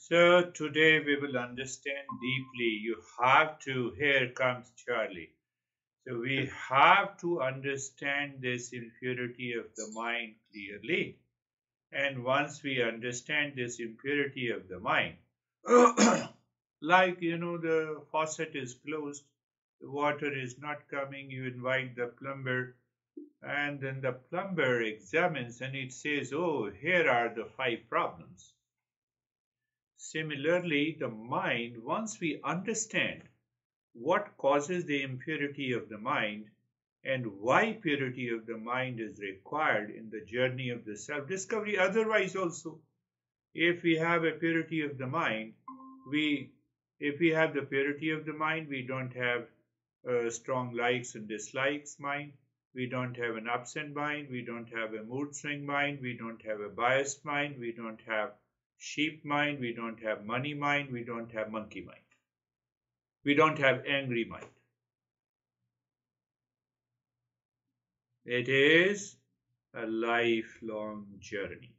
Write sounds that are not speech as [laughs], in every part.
So today we will understand deeply. You have to, here comes Charlie. So we have to understand this impurity of the mind clearly. And once we understand this impurity of the mind, [coughs] like you know, the faucet is closed, the water is not coming, you invite the plumber, and then the plumber examines and it says, Oh, here are the five problems. Similarly, the mind, once we understand what causes the impurity of the mind and why purity of the mind is required in the journey of the self discovery, otherwise, also, if we have a purity of the mind, we if we have the purity of the mind, we don't have uh, strong likes and dislikes mind. We don't have an absent mind. We don't have a mood swing mind. We don't have a biased mind. We don't have sheep mind, we don't have money mind, we don't have monkey mind. We don't have angry mind. It is a lifelong journey.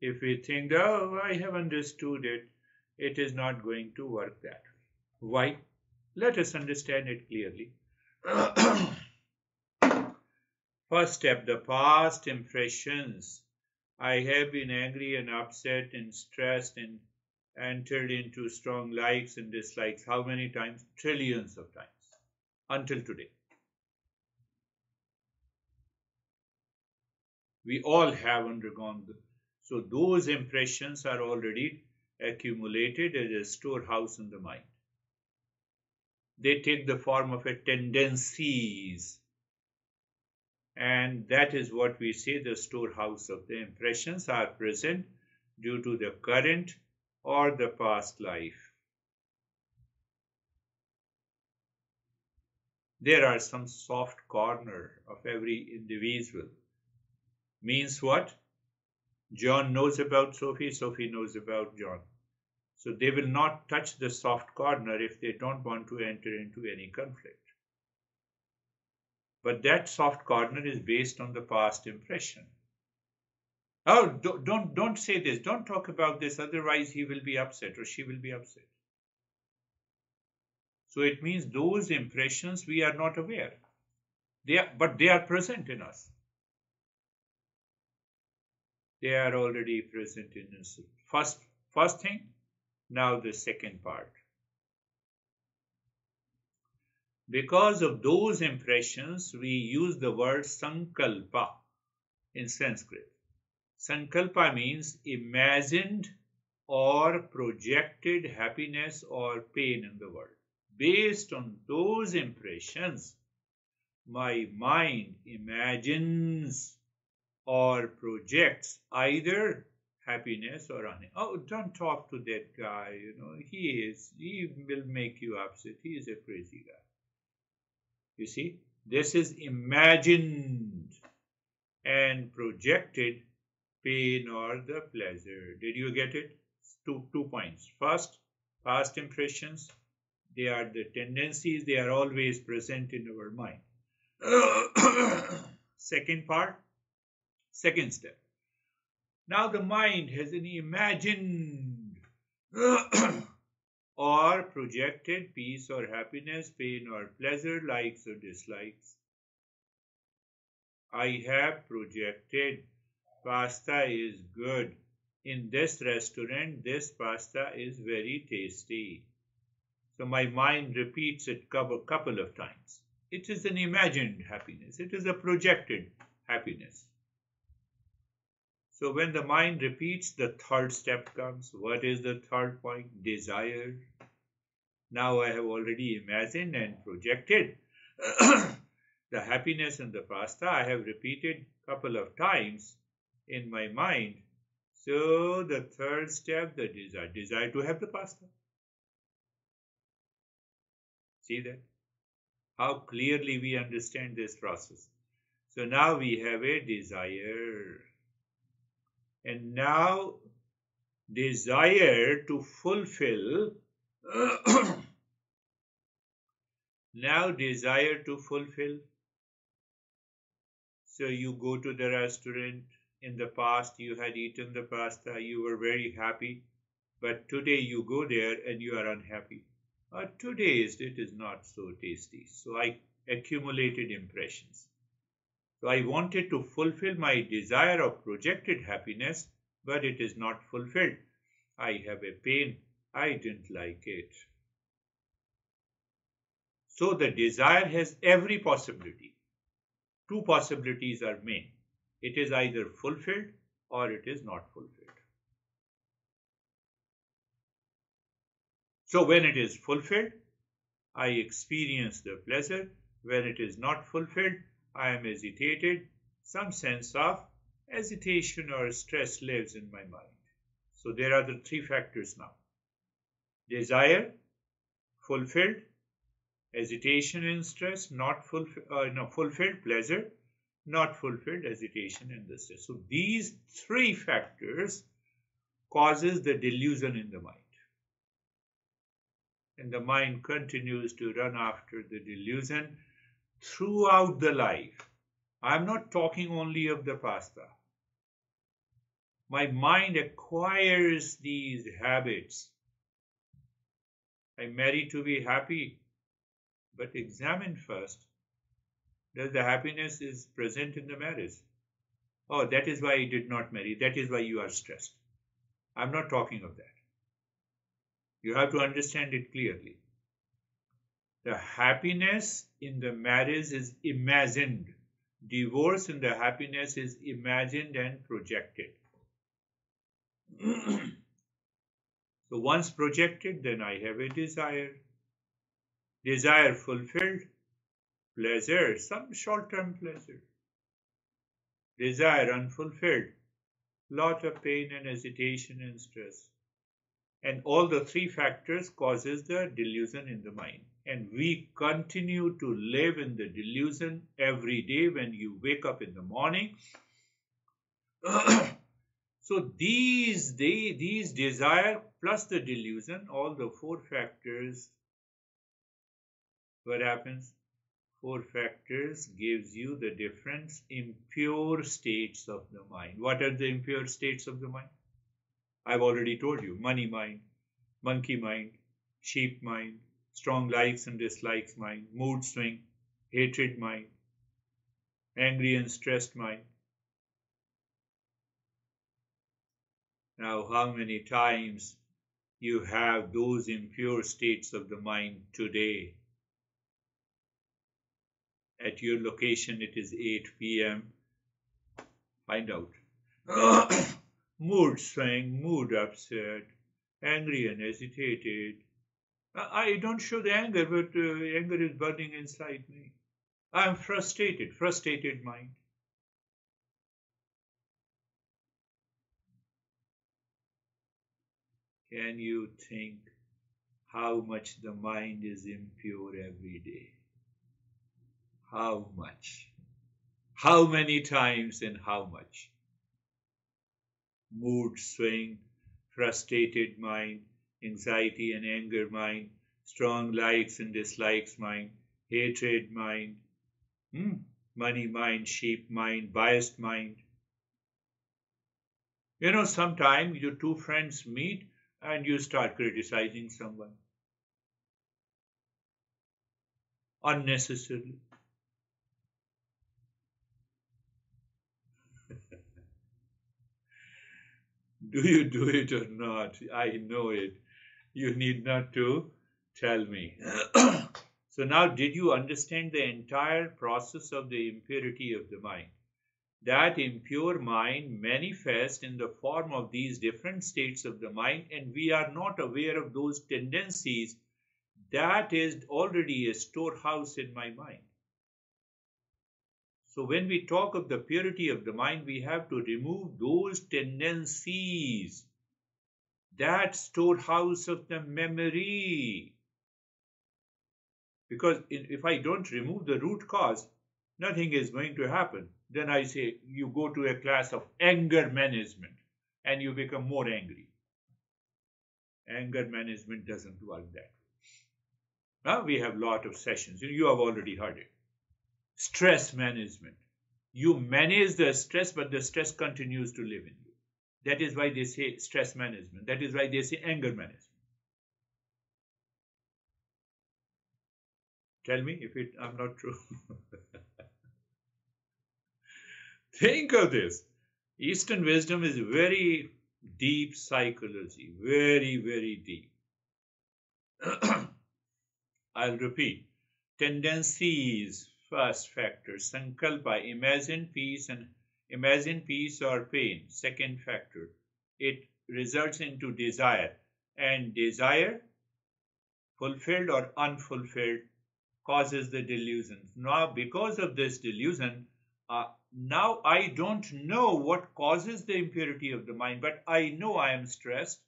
If we think, oh, I have understood it, it is not going to work that way. Why? Let us understand it clearly. [clears throat] First step the past impressions I have been angry and upset and stressed and entered into strong likes and dislikes. How many times? Trillions of times. Until today. We all have undergone. The, so those impressions are already accumulated as a storehouse in the mind. They take the form of a tendencies and that is what we say the storehouse of the impressions are present due to the current or the past life. There are some soft corner of every individual. Means what? John knows about Sophie, Sophie knows about John. So they will not touch the soft corner if they don't want to enter into any conflict. But that soft corner is based on the past impression. Oh, don't, don't, say this. Don't talk about this. Otherwise, he will be upset or she will be upset. So it means those impressions we are not aware. They are, but they are present in us. They are already present in us. First, first thing. Now the second part. Because of those impressions, we use the word sankalpa in Sanskrit. Sankalpa means imagined or projected happiness or pain in the world. Based on those impressions, my mind imagines or projects either happiness or unhappiness. Oh, don't talk to that guy, you know, he is, he will make you upset. He is a crazy guy. You see, this is imagined and projected pain or the pleasure. Did you get it? Two, two points. First, past impressions. They are the tendencies. They are always present in our mind. [coughs] second part, second step. Now the mind has an imagined or projected peace or happiness, pain or pleasure, likes or dislikes. I have projected pasta is good. In this restaurant, this pasta is very tasty. So my mind repeats it a couple of times. It is an imagined happiness. It is a projected happiness. So when the mind repeats, the third step comes. What is the third point? Desire. Now I have already imagined and projected [clears throat] the happiness in the pasta. I have repeated couple of times in my mind. So the third step, the desire, desire to have the pasta. See that? How clearly we understand this process. So now we have a desire. And now desire to fulfill [clears throat] now desire to fulfill. So you go to the restaurant. In the past, you had eaten the pasta. You were very happy. but today you go there and you are unhappy. Uh, today's it is not so tasty. So I accumulated impressions. So I wanted to fulfill my desire of projected happiness, but it is not fulfilled. I have a pain. I didn't like it. So the desire has every possibility. Two possibilities are main. It is either fulfilled or it is not fulfilled. So when it is fulfilled, I experience the pleasure. When it is not fulfilled, I am agitated. Some sense of hesitation or stress lives in my mind. So there are the three factors now. Desire, fulfilled, hesitation and stress, not fulfilled, uh, no, fulfilled pleasure, not fulfilled hesitation and the stress. So these three factors causes the delusion in the mind. And the mind continues to run after the delusion throughout the life. I'm not talking only of the pasta. My mind acquires these habits. I marry to be happy, but examine first. Does the happiness is present in the marriage? Oh, that is why I did not marry. That is why you are stressed. I'm not talking of that. You have to understand it clearly. The happiness in the marriage is imagined. Divorce in the happiness is imagined and projected. [clears throat] so once projected, then I have a desire. Desire fulfilled, pleasure, some short-term pleasure. Desire unfulfilled, lot of pain and hesitation and stress. And all the three factors causes the delusion in the mind. And we continue to live in the delusion every day when you wake up in the morning. [clears throat] So these these desire plus the delusion all the four factors what happens? Four factors gives you the difference impure states of the mind. What are the impure states of the mind i've already told you money mind monkey mind sheep mind strong likes and dislikes mind, mood swing, hatred mind, angry and stressed mind. Now, how many times you have those impure states of the mind today? At your location, it is 8 p.m. Find out. [clears throat] mood swing, mood upset, angry and agitated, I don't show the anger, but uh, anger is burning inside me. I am frustrated, frustrated mind. Can you think how much the mind is impure every day? How much? How many times and how much? Mood swing, frustrated mind, anxiety and anger mind, strong likes and dislikes mind, hatred mind, hmm, money mind, sheep mind, biased mind. You know, sometimes your two friends meet and you start criticizing someone unnecessarily. Do you do it or not? I know it you need not to tell me. [clears throat] so now did you understand the entire process of the impurity of the mind? That impure mind manifests in the form of these different states of the mind and we are not aware of those tendencies. That is already a storehouse in my mind. So when we talk of the purity of the mind, we have to remove those tendencies that storehouse of the memory. Because if I don't remove the root cause, nothing is going to happen. Then I say you go to a class of anger management and you become more angry. Anger management doesn't work that way. Now we have a lot of sessions. You have already heard it. Stress management. You manage the stress, but the stress continues to live in you. That is why they say stress management. That is why they say anger management. Tell me if it I'm not true. [laughs] Think of this. Eastern wisdom is very deep psychology, very, very deep. [clears throat] I'll repeat. Tendencies, first factor. Sankalpa, imagine peace and imagine peace or pain. Second factor. It results into desire. And desire, fulfilled or unfulfilled, causes the delusion. Now, because of this delusion, uh, now I don't know what causes the impurity of the mind, but I know I am stressed,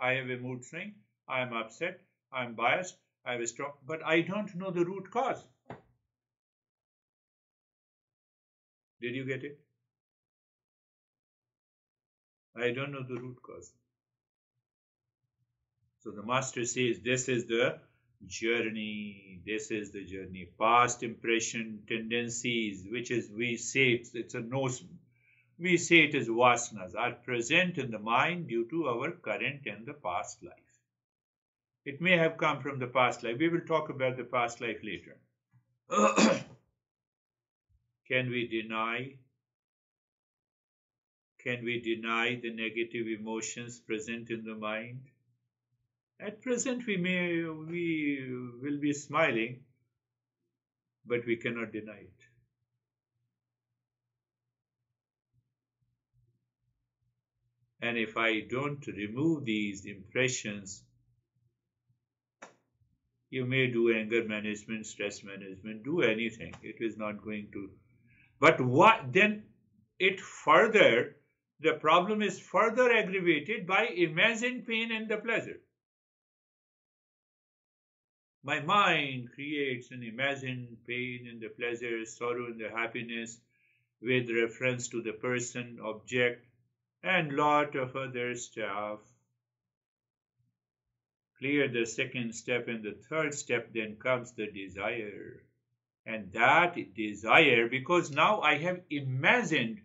I have a mood swing, I am upset, I am biased, I have a stroke, but I don't know the root cause. Did you get it? I don't know the root cause. So the master says this is the journey. This is the journey. Past impression, tendencies, which is we say it's, it's a notion. We say it is vasanas, are present in the mind due to our current and the past life. It may have come from the past life. We will talk about the past life later. [clears throat] Can we deny? Can we deny the negative emotions present in the mind? At present, we may we will be smiling, but we cannot deny it. And if I don't remove these impressions, you may do anger management, stress management, do anything. It is not going to. But what then? It further, the problem is further aggravated by imagined pain and the pleasure. My mind creates an imagined pain and the pleasure, sorrow and the happiness with reference to the person, object, and lot of other stuff. Clear the second step and the third step, then comes the desire. And that desire, because now I have imagined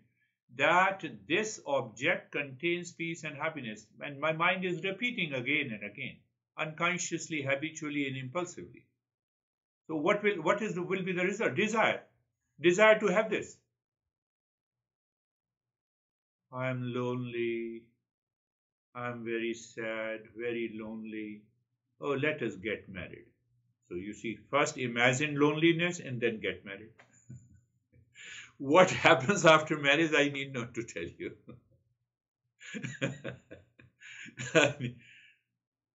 that this object contains peace and happiness, and my mind is repeating again and again unconsciously, habitually, and impulsively. So what will what is will be the result? Desire. Desire to have this. I am lonely. I am very sad, very lonely. Oh, let us get married. So you see, first imagine loneliness and then get married. [laughs] what happens after marriage, I need not to tell you. [laughs]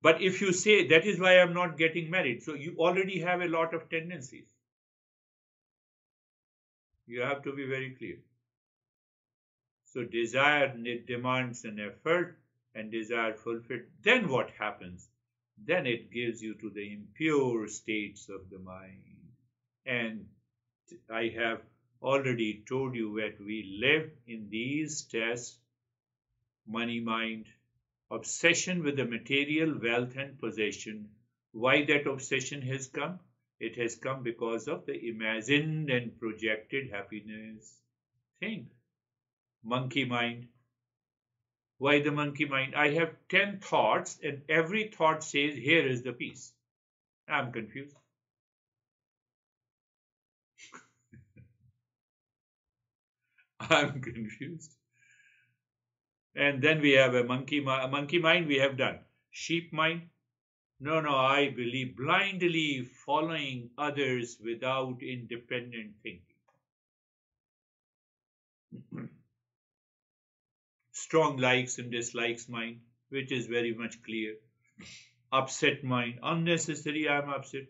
But if you say that is why I'm not getting married, so you already have a lot of tendencies. You have to be very clear. So desire demands an effort and desire fulfilled. Then what happens? Then it gives you to the impure states of the mind. And I have already told you that we live in these tests money mind, obsession with the material wealth and possession. Why that obsession has come? It has come because of the imagined and projected happiness. Think. Monkey mind. Why the monkey mind? I have 10 thoughts and every thought says, here is the peace. I'm confused. [laughs] I'm confused. And then we have a monkey, a monkey mind we have done. Sheep mind. No, no, I believe blindly following others without independent thinking. [clears throat] Strong likes and dislikes mind, which is very much clear. Upset mind, unnecessary, I'm upset.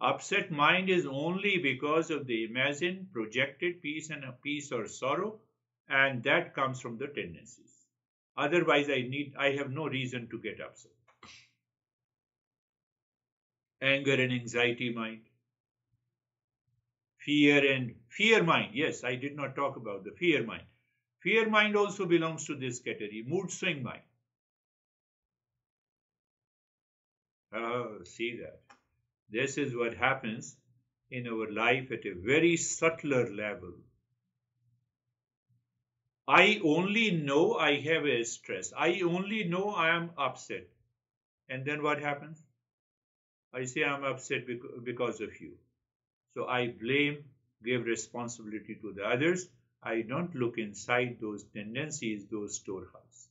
Upset mind is only because of the imagined projected peace and a peace or sorrow, and that comes from the tendencies. Otherwise, I need I have no reason to get upset. Anger and anxiety mind. Fear and fear mind. Yes, I did not talk about the fear mind. Fear mind also belongs to this category. Mood swing mind. Oh, see that. This is what happens in our life at a very subtler level I only know I have a stress. I only know I am upset. And then what happens? I say I'm upset because of you. So I blame, give responsibility to the others. I don't look inside those tendencies, those storehouse.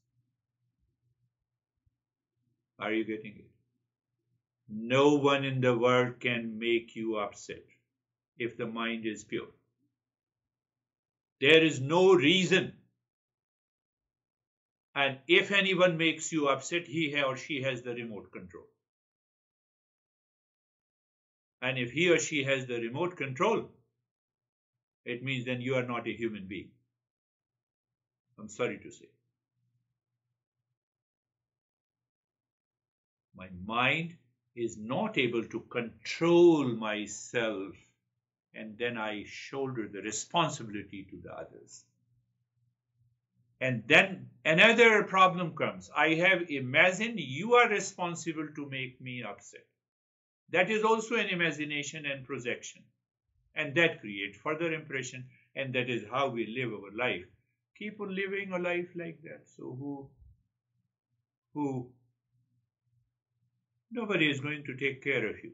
Are you getting it? No one in the world can make you upset if the mind is pure. There is no reason. And if anyone makes you upset, he or she has the remote control. And if he or she has the remote control, it means then you are not a human being. I'm sorry to say. My mind is not able to control myself and then I shoulder the responsibility to the others. And then another problem comes. I have imagined you are responsible to make me upset. That is also an imagination and projection. And that creates further impression, and that is how we live our life. Keep on living a life like that. So who who nobody is going to take care of you.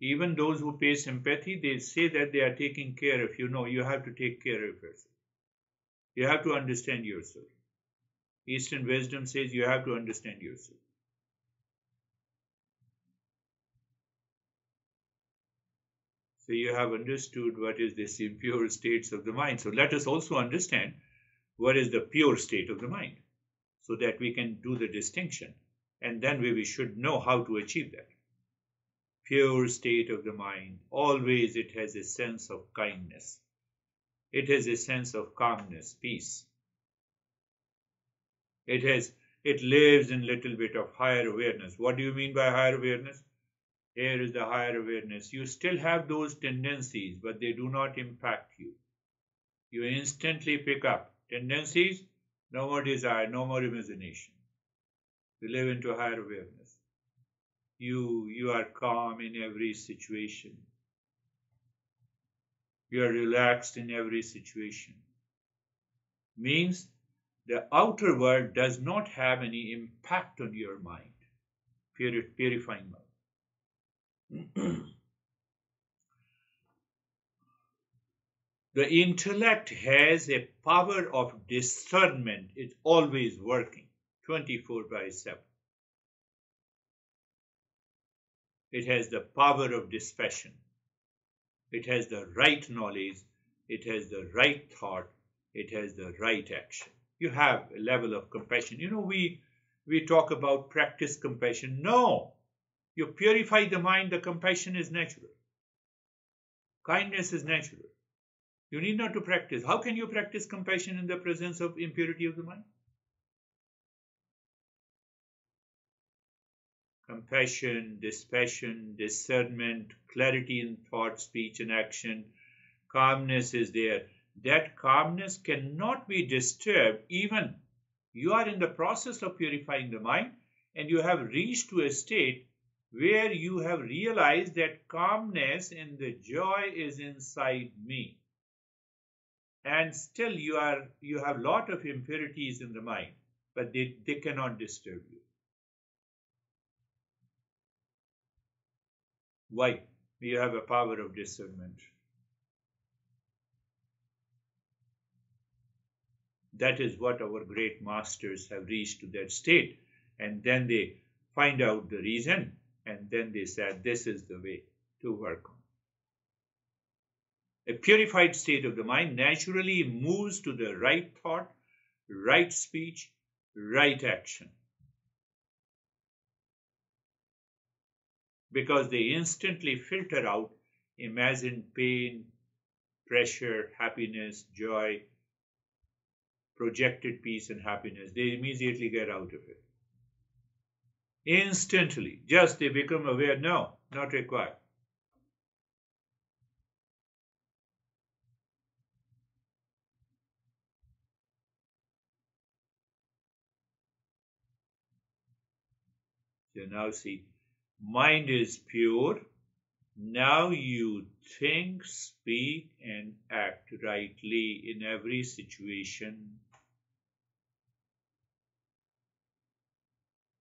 Even those who pay sympathy, they say that they are taking care of you. No, you have to take care of yourself. You have to understand yourself. Eastern wisdom says you have to understand yourself. So you have understood what is this impure states of the mind. So let us also understand what is the pure state of the mind so that we can do the distinction and then we should know how to achieve that. Pure state of the mind, always it has a sense of kindness. It has a sense of calmness, peace. It has it lives in little bit of higher awareness. What do you mean by higher awareness? Here is the higher awareness. You still have those tendencies, but they do not impact you. You instantly pick up tendencies, no more desire, no more imagination. You live into higher awareness. You, you are calm in every situation. You are relaxed in every situation. Means the outer world does not have any impact on your mind, purifying mind. [clears throat] the intellect has a power of discernment, it's always working 24 by 7. It has the power of dispassion. It has the right knowledge. It has the right thought. It has the right action. You have a level of compassion. You know, we we talk about practice compassion. No, you purify the mind, the compassion is natural. Kindness is natural. You need not to practice. How can you practice compassion in the presence of impurity of the mind? Compassion, dispassion, discernment, clarity in thought, speech, and action, calmness is there. That calmness cannot be disturbed even you are in the process of purifying the mind and you have reached to a state where you have realized that calmness and the joy is inside me. And still you are you have lot of impurities in the mind but they, they cannot disturb you. Why? You have a power of discernment. That is what our great masters have reached to that state and then they find out the reason and then they said, This is the way to work on. A purified state of the mind naturally moves to the right thought, right speech, right action. Because they instantly filter out imagined pain, pressure, happiness, joy, projected peace and happiness. They immediately get out of it instantly. Just they become aware, no, not required. So now see, mind is pure. Now you think, speak, and act rightly in every situation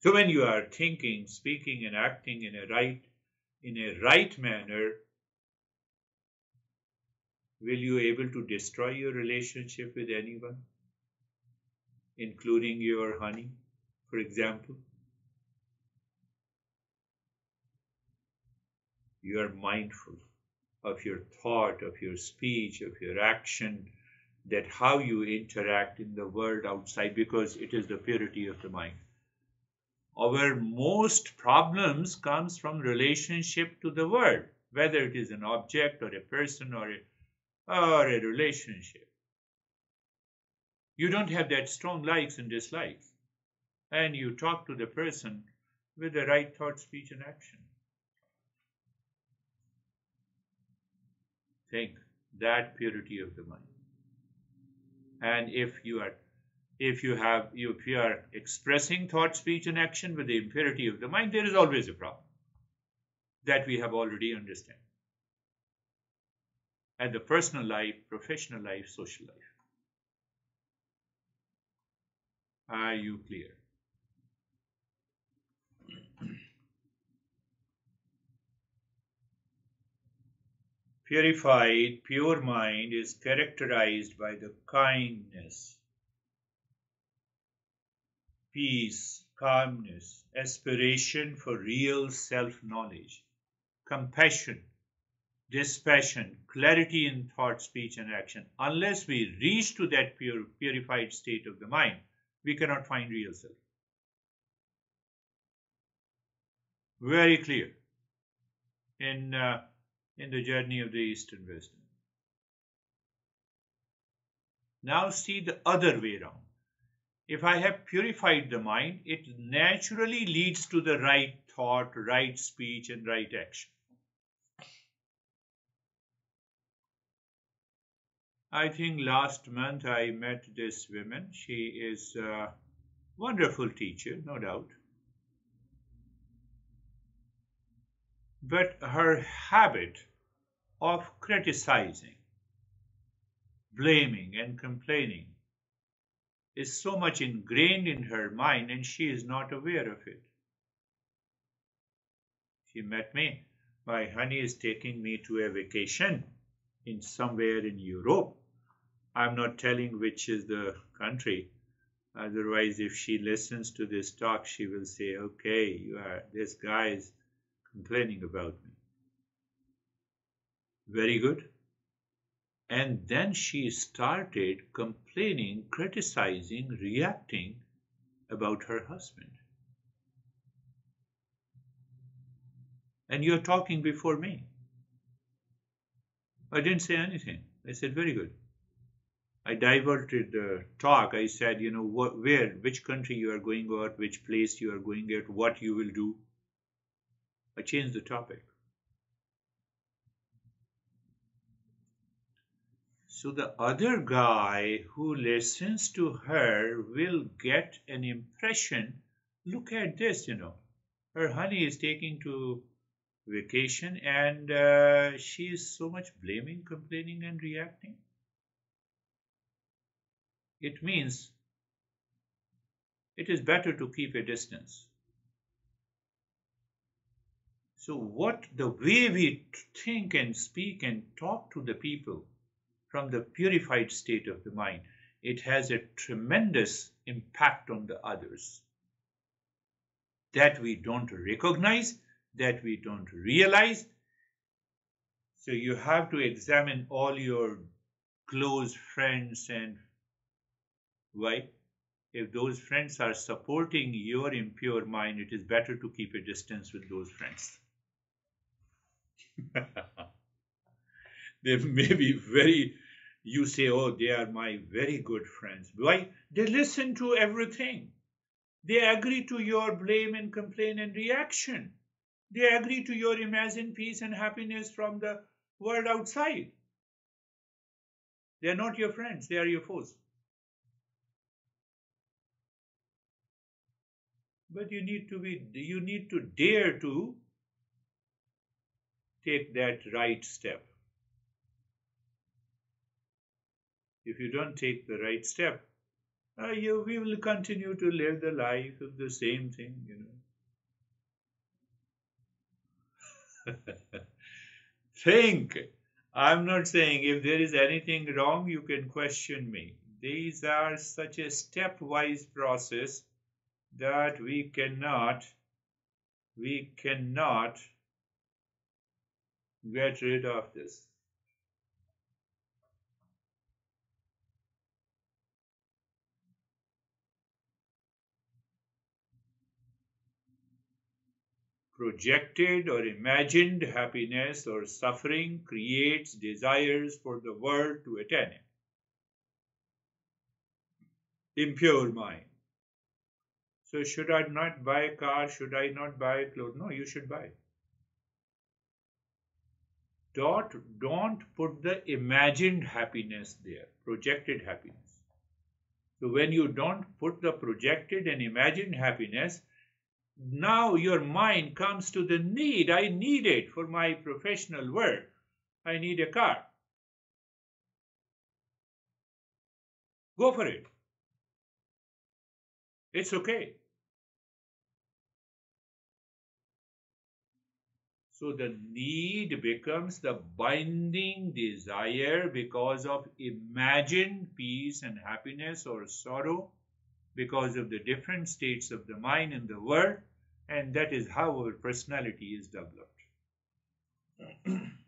So when you are thinking, speaking, and acting in a right in a right manner, will you able to destroy your relationship with anyone, including your honey, for example? You are mindful of your thought, of your speech, of your action, that how you interact in the world outside because it is the purity of the mind our most problems comes from relationship to the world whether it is an object or a person or a, or a relationship. You don't have that strong likes and dislikes and you talk to the person with the right thought speech and action. Think that purity of the mind. And if you are if you have if you are expressing thought speech and action with the impurity of the mind there is always a problem that we have already understand at the personal life professional life social life. Are you clear? Purified, pure mind is characterized by the kindness, peace, calmness, aspiration for real self knowledge, compassion, dispassion, clarity in thought, speech, and action. Unless we reach to that pure, purified state of the mind, we cannot find real self. Very clear. In uh, in the journey of the Eastern wisdom. Now see the other way around. If I have purified the mind, it naturally leads to the right thought, right speech, and right action. I think last month I met this woman. She is a wonderful teacher, no doubt. But her habit of criticizing, blaming, and complaining is so much ingrained in her mind and she is not aware of it. She met me. My honey is taking me to a vacation in somewhere in Europe. I'm not telling which is the country. Otherwise, if she listens to this talk, she will say, okay, you are, this guy is complaining about me. Very good. And then she started complaining, criticizing, reacting about her husband. And you're talking before me. I didn't say anything. I said, very good. I diverted the talk. I said, you know, what, where, which country you are going out, which place you are going at, what you will do. I changed the topic. So the other guy who listens to her will get an impression. Look at this, you know. Her honey is taking to vacation and uh, she is so much blaming, complaining, and reacting. It means it is better to keep a distance. So, what the way we think and speak and talk to the people from the purified state of the mind, it has a tremendous impact on the others that we don't recognize, that we don't realize. So you have to examine all your close friends and why? If those friends are supporting your impure mind, it is better to keep a distance with those friends. [laughs] they may be very you say, oh, they are my very good friends. Why? They listen to everything. They agree to your blame and complaint and reaction. They agree to your imagined peace and happiness from the world outside. They are not your friends, they are your foes. But you need to be you need to dare to take that right step. If you don't take the right step, uh, you, we will continue to live the life of the same thing, you know. [laughs] Think. I'm not saying if there is anything wrong, you can question me. These are such a stepwise process that we cannot, we cannot get rid of this. Projected or imagined happiness or suffering creates desires for the world to attain it. Impure mind. So, should I not buy a car? Should I not buy a clothes? No, you should buy. Don't, don't put the imagined happiness there, projected happiness. So, when you don't put the projected and imagined happiness, now your mind comes to the need. I need it for my professional work. I need a car. Go for it. It's okay. So the need becomes the binding desire because of imagined peace and happiness or sorrow because of the different states of the mind in the world, and that is how our personality is developed. [laughs]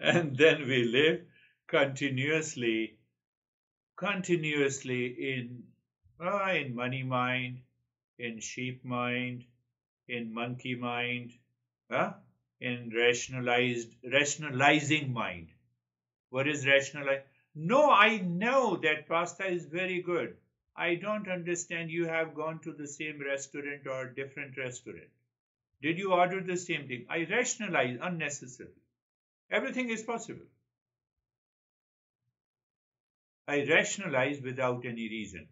and then we live continuously, continuously in, uh, in money mind, in sheep mind, in monkey mind, uh, in rationalized, rationalizing mind. What is rationalized? No, I know that pasta is very good. I don't understand you have gone to the same restaurant or different restaurant. Did you order the same thing? I rationalize unnecessarily. Everything is possible. I rationalize without any reason.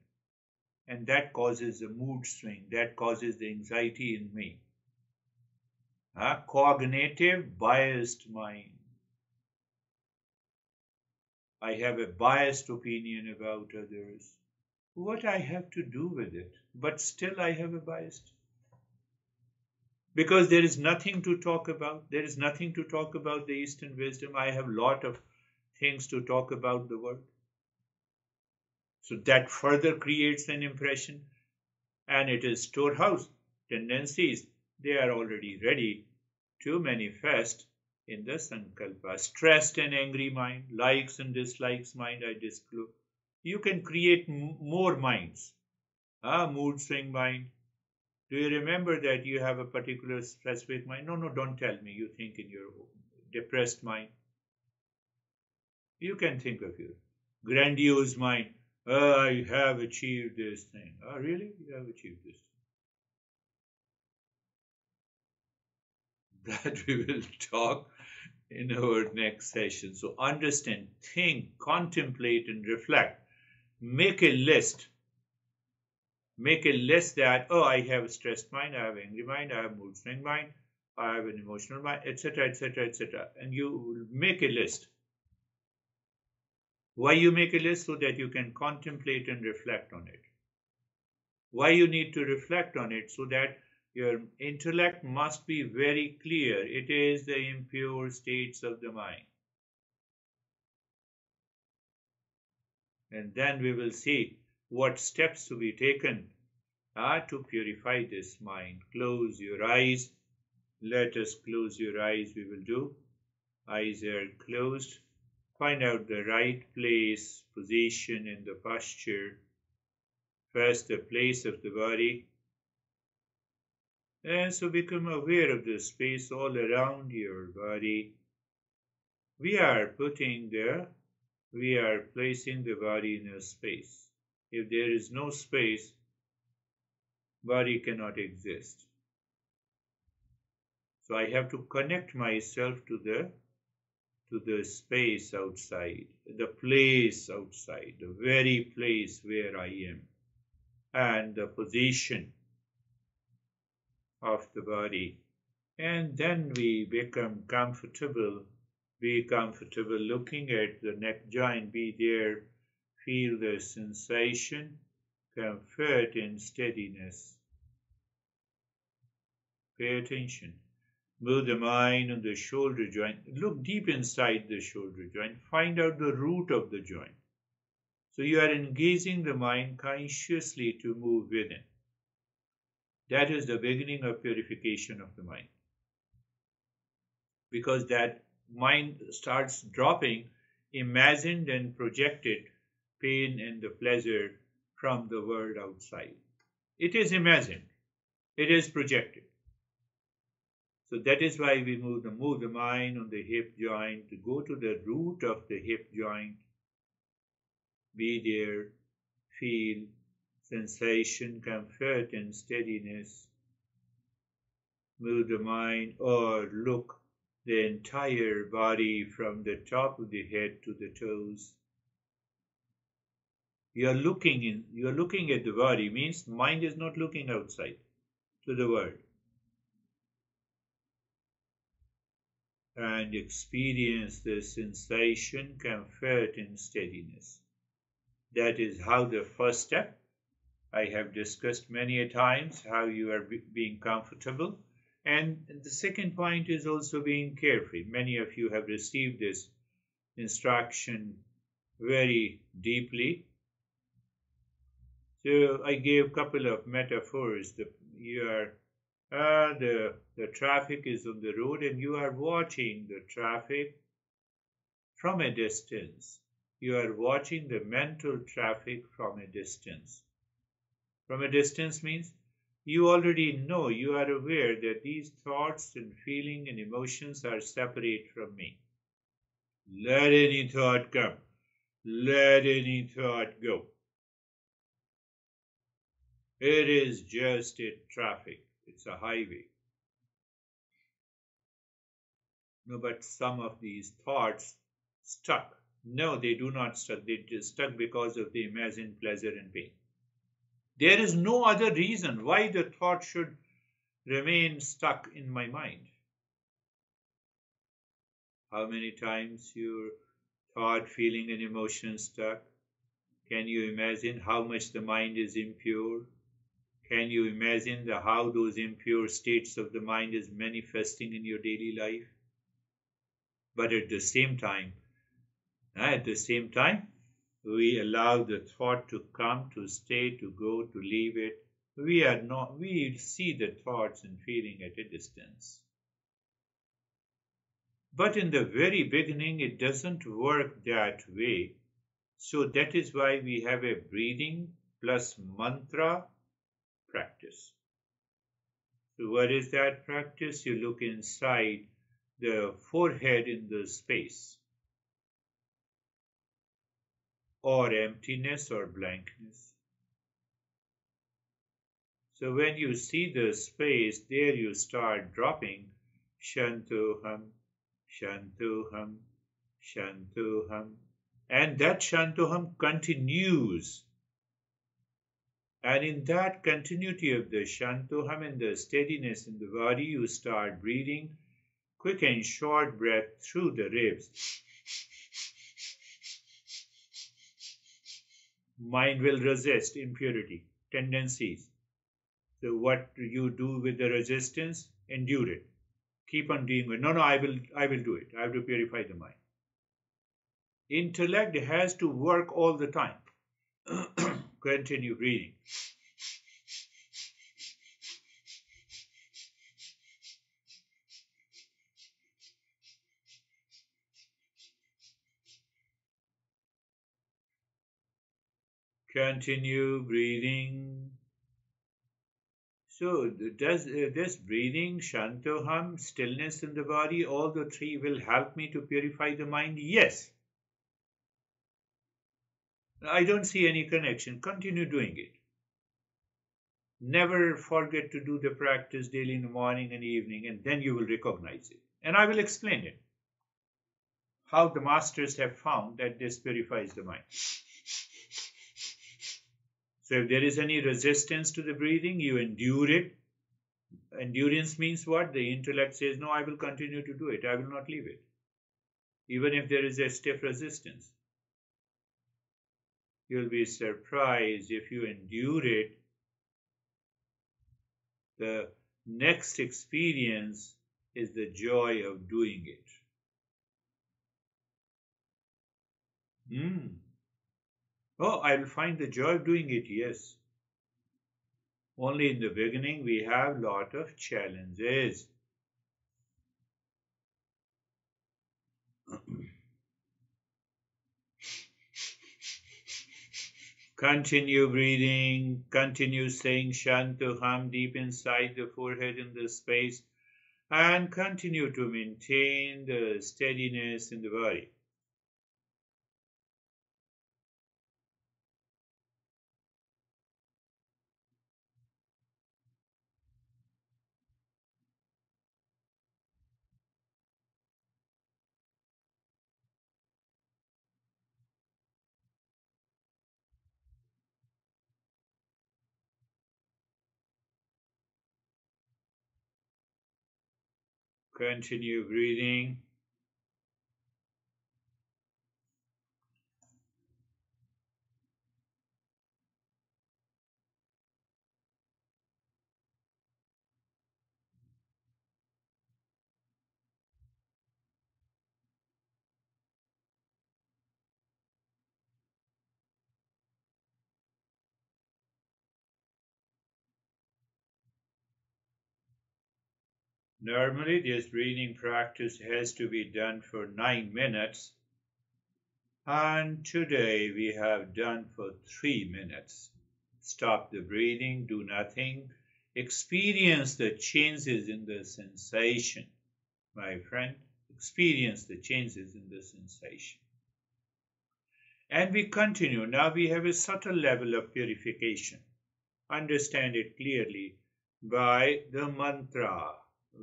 And that causes a mood swing. That causes the anxiety in me. A cognitive biased mind. I have a biased opinion about others. What I have to do with it? But still I have a bias. Because there is nothing to talk about. There is nothing to talk about the Eastern wisdom. I have a lot of things to talk about the world. So that further creates an impression. And it is storehouse tendencies. They are already ready to manifest in the sankalpa. Stressed and angry mind, likes and dislikes mind, I disclose. You can create more minds. Ah, mood swing mind. Do you remember that you have a particular specific mind? No, no, don't tell me. You think in your depressed mind. You can think of your grandiose mind. Oh, I have achieved this thing. Oh, really? You have achieved this. [laughs] That we will talk in our next session. So understand, think, contemplate, and reflect. Make a list. Make a list that, oh, I have a stressed mind, I have angry mind, I have mood swing mind, I have an emotional mind, etc., etc., etc. And you make a list. Why you make a list? So that you can contemplate and reflect on it. Why you need to reflect on it? So that your intellect must be very clear. It is the impure states of the mind. And then we will see what steps to be taken uh, to purify this mind. Close your eyes. Let us close your eyes. We will do. Eyes are closed. Find out the right place, position in the posture. First, the place of the body and so become aware of the space all around your body. We are putting there, we are placing the body in a space. If there is no space, body cannot exist. So I have to connect myself to the to the space outside, the place outside, the very place where I am, and the position of the body. And then we become comfortable Be comfortable looking at the neck joint. Be there. Feel the sensation, comfort, and steadiness. Pay attention. Move the mind on the shoulder joint. Look deep inside the shoulder joint. Find out the root of the joint. So you are engaging the mind consciously to move within. That is the beginning of purification of the mind. Because that mind starts dropping imagined and projected pain and the pleasure from the world outside. It is imagined, it is projected. So that is why we move the, move the mind on the hip joint to go to the root of the hip joint. Be there, feel sensation, comfort, and steadiness. Move the mind or look the entire body from the top of the head to the toes. You are looking in, you are looking at the body means mind is not looking outside to the world. and experience the sensation, comfort, and steadiness. That is how the first step. I have discussed many a times how you are being comfortable. And the second point is also being carefree. Many of you have received this instruction very deeply. So I gave a couple of metaphors. The, you are uh, the, the traffic is on the road and you are watching the traffic from a distance. You are watching the mental traffic from a distance. From a distance means you already know, you are aware that these thoughts and feeling and emotions are separate from me. Let any thought come. Let any thought go. It is just a traffic. It's a highway. No, but some of these thoughts stuck. No, they do not stuck. They just stuck because of the imagined pleasure and pain. There is no other reason why the thought should remain stuck in my mind. How many times your thought, feeling, and emotion stuck? Can you imagine how much the mind is impure? Can you imagine the, how those impure states of the mind is manifesting in your daily life? But at the same time, at the same time, we allow the thought to come, to stay, to go, to leave it. We are not, we see the thoughts and feeling at a distance. But in the very beginning, it doesn't work that way. So that is why we have a breathing plus mantra practice. So, what is that practice? You look inside the forehead in the space, or emptiness or blankness. So, when you see the space, there you start dropping Shantoham, Shantoham, Shantoham. And that Shantoham continues and in that continuity of the Shantoham and the steadiness in the body, you start breathing quick and short breath through the ribs. Mind will resist impurity, tendencies. So what you do with the resistance, endure it. Keep on doing it. No, no, I will I will do it. I have to purify the mind. Intellect has to work all the time. [coughs] Continue breathing. Continue breathing. So, does uh, this breathing, Shantoham, stillness in the body, all the three will help me to purify the mind? Yes. I don't see any connection. Continue doing it. Never forget to do the practice daily in the morning and evening, and then you will recognize it. And I will explain it. How the masters have found that this purifies the mind. So if there is any resistance to the breathing, you endure it. Endurance means what? The intellect says, No, I will continue to do it. I will not leave it. even if there is a stiff resistance. You'll be surprised if you endure it. The next experience is the joy of doing it. Hmm. Oh, I will find the joy of doing it, yes. Only in the beginning we have lot of challenges. [coughs] continue breathing, continue saying Shantoham deep inside the forehead in the space, and continue to maintain the steadiness in the body. Continue breathing. Normally, this breathing practice has to be done for nine minutes, and today we have done for three minutes. Stop the breathing, do nothing, experience the changes in the sensation. My friend, experience the changes in the sensation. And we continue. Now we have a subtle level of purification. Understand it clearly by the mantra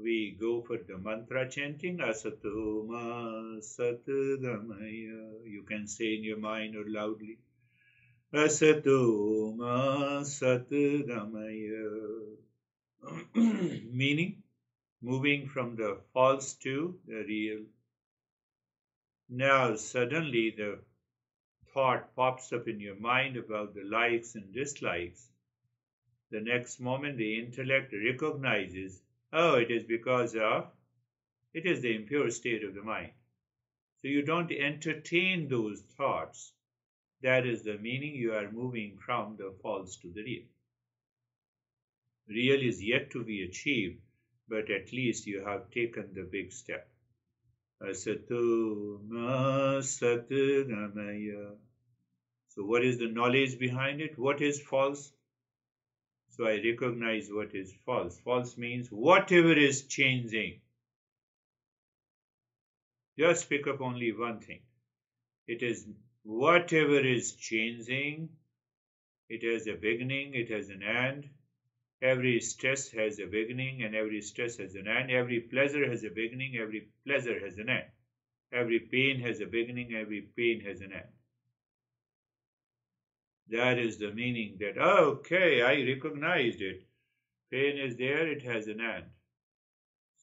we go for the mantra chanting Asatoma Satgamaya. You can say in your mind or loudly Asatoma Satgamaya. [clears throat] Meaning moving from the false to the real. Now suddenly the thought pops up in your mind about the likes and dislikes. The next moment the intellect recognizes Oh, it is because of, it is the impure state of the mind. So you don't entertain those thoughts. That is the meaning you are moving from the false to the real. Real is yet to be achieved, but at least you have taken the big step. So, what is the knowledge behind it? What is false? So I recognize what is false. False means whatever is changing. Just pick up only one thing. It is whatever is changing, it has a beginning, it has an end. Every stress has a beginning and every stress has an end. Every pleasure has a beginning, every pleasure has an end. Every pain has a beginning, every pain has an end. That is the meaning that, okay, I recognized it. Pain is there, it has an end.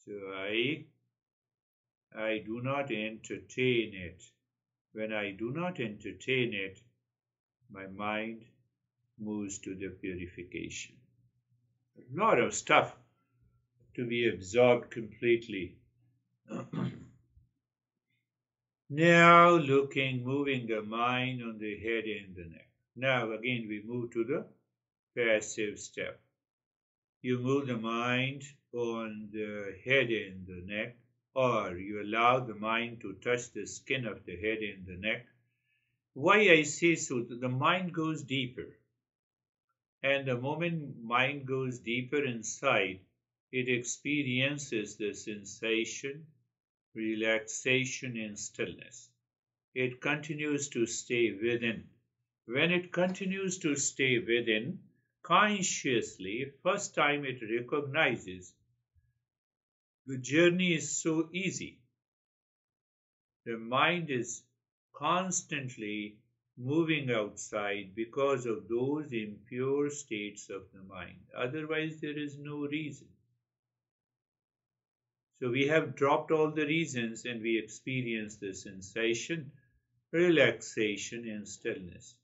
So I, I do not entertain it. When I do not entertain it, my mind moves to the purification. A lot of stuff to be absorbed completely. [clears throat] now looking, moving the mind on the head and the neck. Now again we move to the passive step. You move the mind on the head and the neck, or you allow the mind to touch the skin of the head and the neck. Why I say so? The mind goes deeper. And the moment mind goes deeper inside, it experiences the sensation, relaxation, and stillness. It continues to stay within when it continues to stay within, consciously, first time it recognizes the journey is so easy. The mind is constantly moving outside because of those impure states of the mind. Otherwise, there is no reason. So we have dropped all the reasons and we experience the sensation, relaxation, and stillness.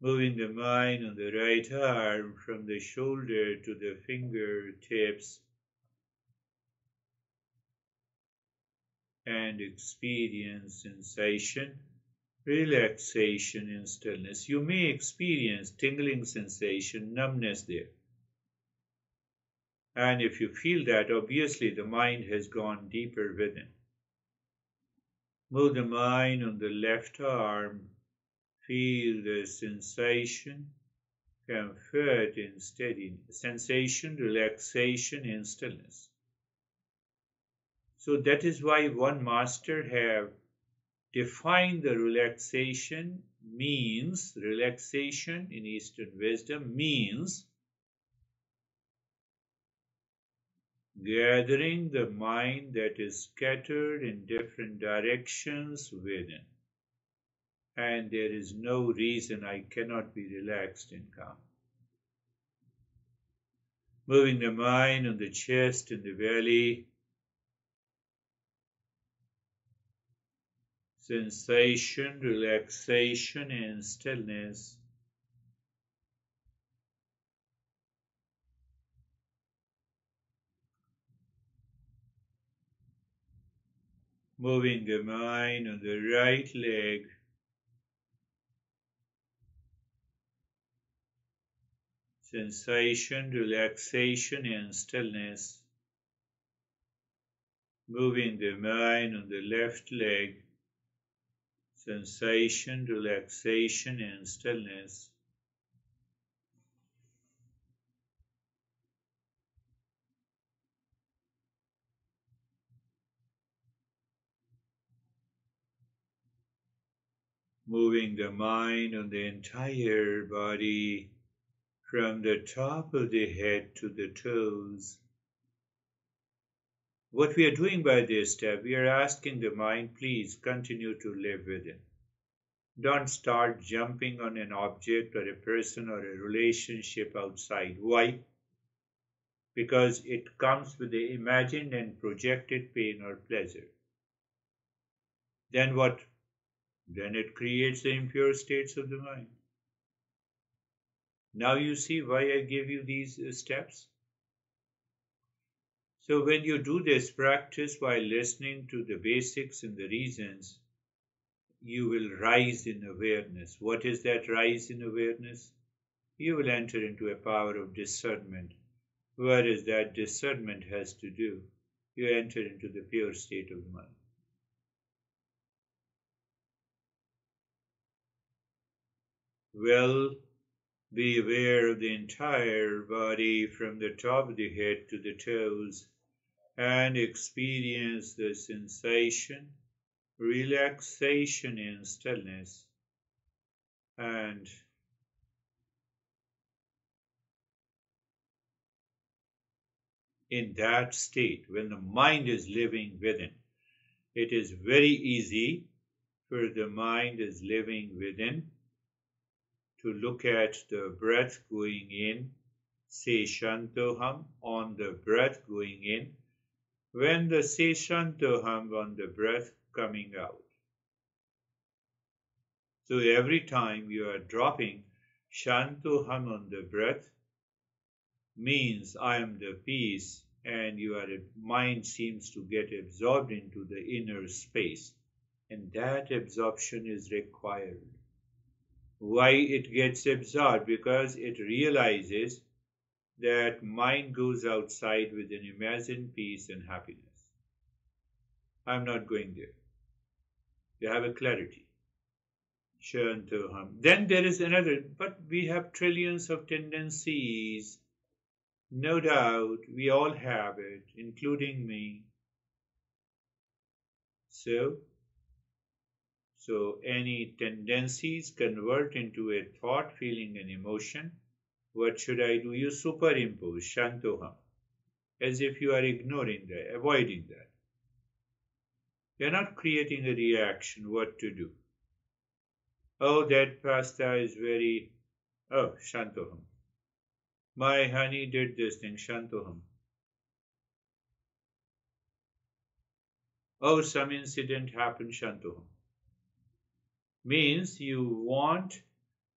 Moving the mind on the right arm from the shoulder to the fingertips and experience sensation, relaxation, and stillness. You may experience tingling sensation, numbness there. And if you feel that, obviously the mind has gone deeper within. Move the mind on the left arm. Feel the sensation, comfort and steadiness, sensation, relaxation and stillness. So that is why one master have defined the relaxation means relaxation in Eastern wisdom means gathering the mind that is scattered in different directions within. And there is no reason I cannot be relaxed and calm. Moving the mind on the chest and the belly, sensation, relaxation, and stillness. moving the mind on the right leg. Sensation, relaxation, and stillness. Moving the mind on the left leg. Sensation, relaxation, and stillness. moving the mind on the entire body from the top of the head to the toes. What we are doing by this step, we are asking the mind, please continue to live within. Don't start jumping on an object or a person or a relationship outside. Why? Because it comes with the imagined and projected pain or pleasure. Then what then it creates the impure states of the mind. Now you see why I gave you these uh, steps? So when you do this practice while listening to the basics and the reasons, you will rise in awareness. What is that rise in awareness? You will enter into a power of discernment. What is that discernment has to do? You enter into the pure state of mind. Well, be aware of the entire body from the top of the head to the toes and experience the sensation, relaxation, and stillness. And in that state, when the mind is living within, it is very easy for the mind is living within to look at the breath going in, say Shantoham on the breath going in, when the say Shantoham on the breath coming out. So every time you are dropping Shantoham on the breath, means I am the peace and your mind seems to get absorbed into the inner space. And that absorption is required why it gets absorbed because it realizes that mind goes outside with an imagined peace and happiness. I'm not going there. You have a clarity. Then there is another, but we have trillions of tendencies. No doubt, we all have it, including me. So, so any tendencies convert into a thought, feeling, and emotion. What should I do? You superimpose Shantoham as if you are ignoring that, avoiding that. You're not creating a reaction what to do. Oh, that pasta is very. Oh, Shantoham. My honey did this thing, Shantoham. Oh, some incident happened, Shantoham. Means you want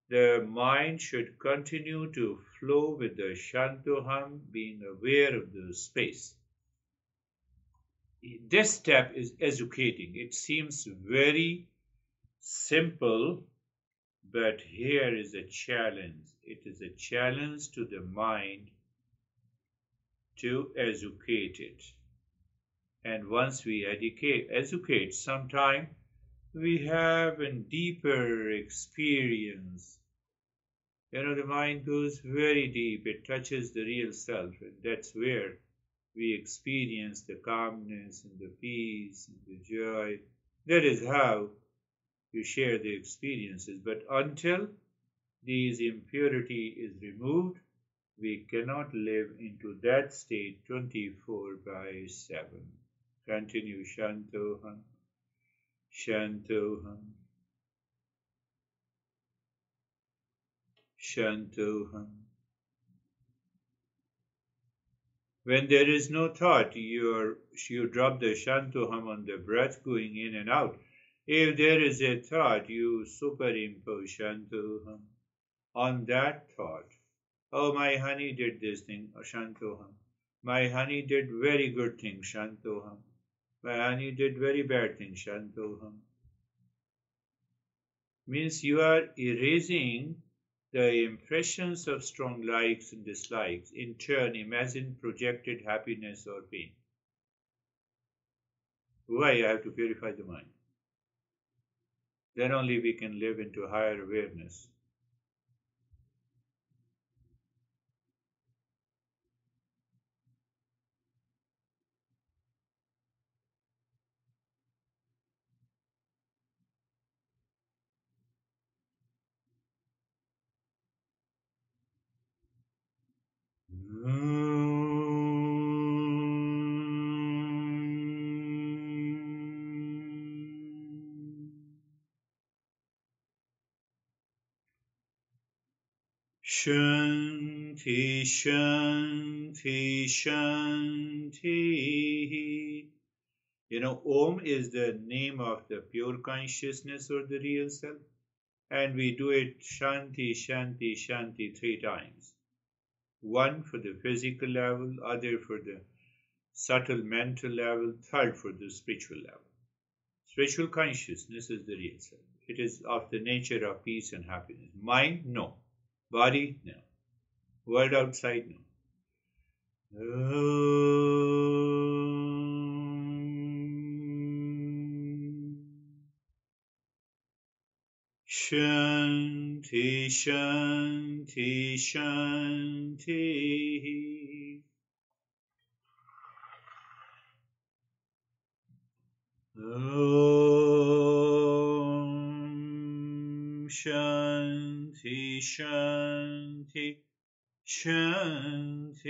the mind should continue to flow with the Shantoham, being aware of the space. This step is educating. It seems very simple, but here is a challenge. It is a challenge to the mind to educate it. And once we educate, educate sometime, we have a deeper experience. You know, the mind goes very deep. It touches the real self. And that's where we experience the calmness and the peace and the joy. That is how you share the experiences. But until these impurity is removed, we cannot live into that state 24 by 7. Continue Shantoham, Shantoham, Shantoham. When there is no thought, you, you drop the Shantoham on the breath going in and out. If there is a thought, you superimpose Shantoham on that thought. Oh, my honey did this thing, Shantoham. My honey did very good thing, Shantoham. My honey did very bad thing, Shantoham. Means you are erasing the impressions of strong likes and dislikes. In turn, imagine projected happiness or pain. Why I have to purify the mind? Then only we can live into higher awareness. Shanti, Shanti. You know, Om is the name of the pure consciousness or the real self. And we do it Shanti, Shanti, Shanti three times. One for the physical level, other for the subtle mental level, third for the spiritual level. Spiritual consciousness is the real self. It is of the nature of peace and happiness. Mind, no. Body? No. World outside? No. Shanti, Shanti, Shanti. Om Shanti, Shanti, Shanti.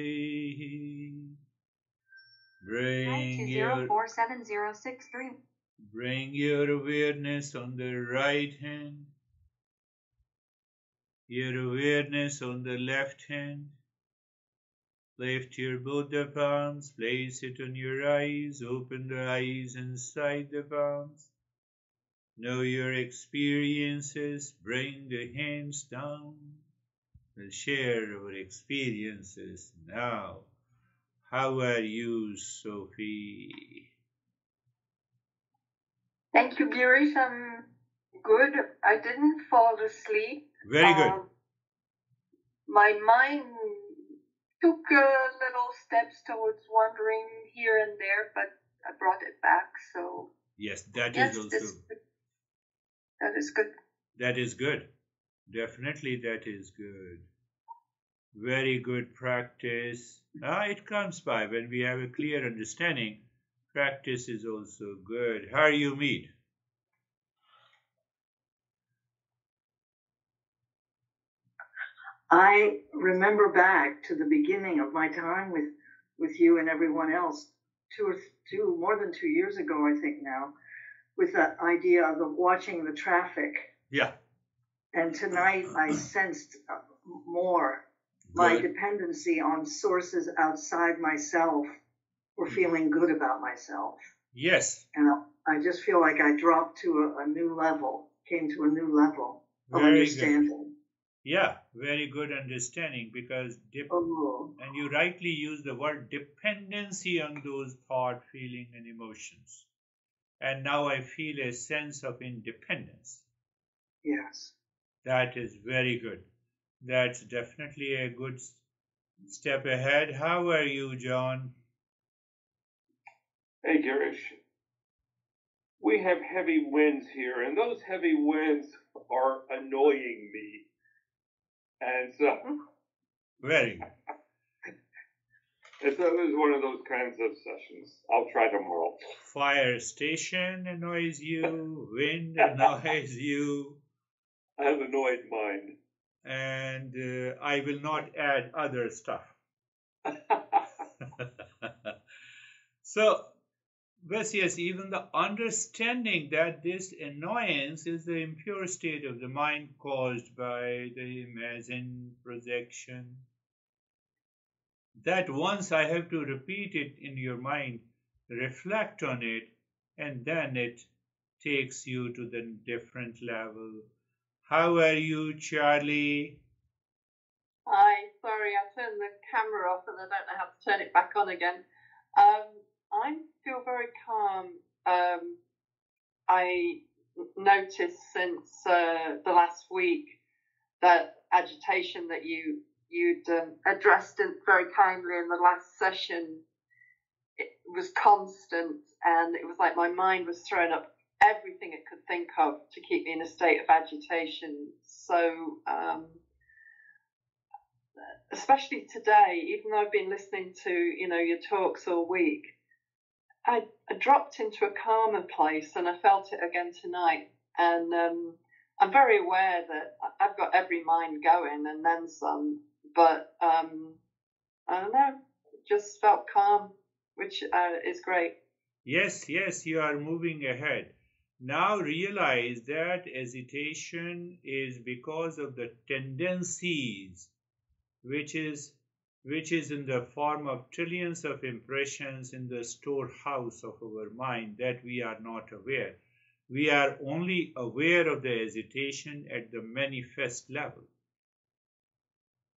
Bring your, bring your awareness on the right hand, your awareness on the left hand. Lift your the palms, place it on your eyes, open the eyes inside the palms. Know your experiences, bring the hands down. We'll share our experiences now. How are you, Sophie? Thank you, Girish. I'm good. I didn't fall asleep. Very good. Um, my mind took uh, little steps towards wandering here and there, but I brought it back. So yes, that yes, is also that is good. That is good. Definitely, that is good. Very good practice. Ah, it comes by when we have a clear understanding. Practice is also good. How do you meet? I remember back to the beginning of my time with, with you and everyone else, two or two, more than two years ago, I think now, with that idea of watching the traffic. Yeah. And tonight I sensed more my dependency on sources outside myself or mm-hmm. feeling good about myself. Yes. And I just feel like I dropped to a, a new level, came to a new level of Very understanding. good. Yeah, very good understanding because dip, Oh, and you rightly use the word dependency on those thought, feeling, and emotions. And now I feel a sense of independence. yes. That is very good. That's definitely a good step ahead. How are you, John? Hey, Girish. We have heavy winds here, and those heavy winds are annoying me. And so, [laughs] Very It's [laughs] and so it was one of those kinds of sessions. I'll try tomorrow. Fire station annoys you, wind [laughs] annoys you, I have annoyed mind. And uh, I will not add other stuff. [laughs] so, but yes, even the understanding that this annoyance is the impure state of the mind caused by the imagined projection. That once I have to repeat it in your mind, reflect on it, and then it takes you to the different level. How are you, Charlie? Hi, sorry, I turned the camera off and I don't know how to turn it back on again. Um, I feel very calm. Um, I noticed since uh, the last week that agitation that you you'd um, addressed it very kindly in the last session it was constant, and it was like my mind was thrown up everything it could think of to keep me in a state of agitation. So. Um, especially today, even though I've been listening to you know your talks all week, I, I dropped into a calmer place, and I felt it again tonight. And um, I'm very aware that I've got every mind going, and then some. But um, I don't know, just felt calm, which uh, is great. Yes, yes, you are moving ahead. Now realize that hesitation is because of the tendencies which is which is in the form of trillions of impressions in the storehouse of our mind that we are not aware. We are only aware of the hesitation at the manifest level.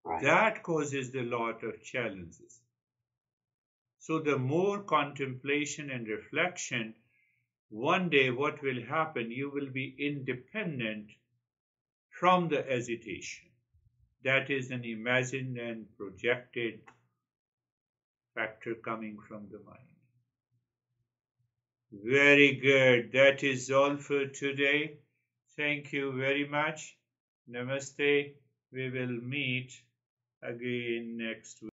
Right. That causes a lot of challenges. So, the more contemplation and reflection, one day what will happen, you will be independent from the hesitation. That is an imagined and projected factor coming from the mind. Very good. That is all for today. Thank you very much. Namaste. We will meet again next week.